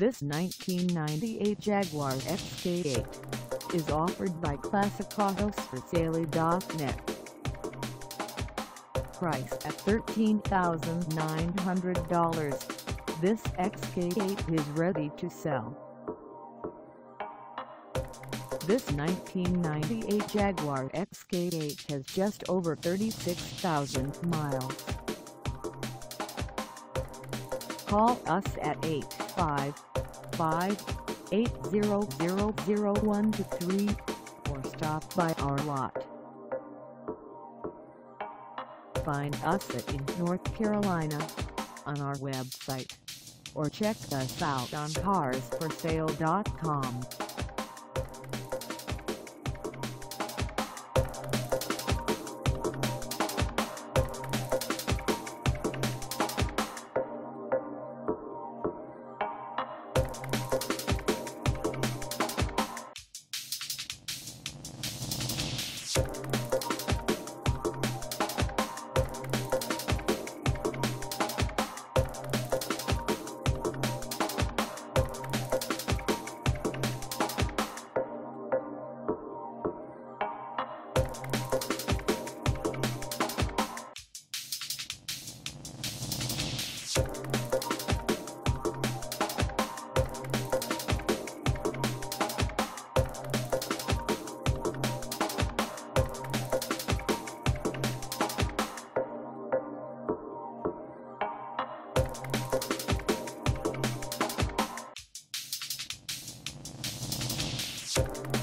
This 1998 Jaguar XK8 is offered by Classic Autos for Sale.net. Price at $13,900, this XK8 is ready to sell. This 1998 Jaguar XK8 has just over 36,000 miles. Call us at 855-800-0123 or stop by our lot. Find us at in North Carolina on our website or check us out on carsforsale.com. you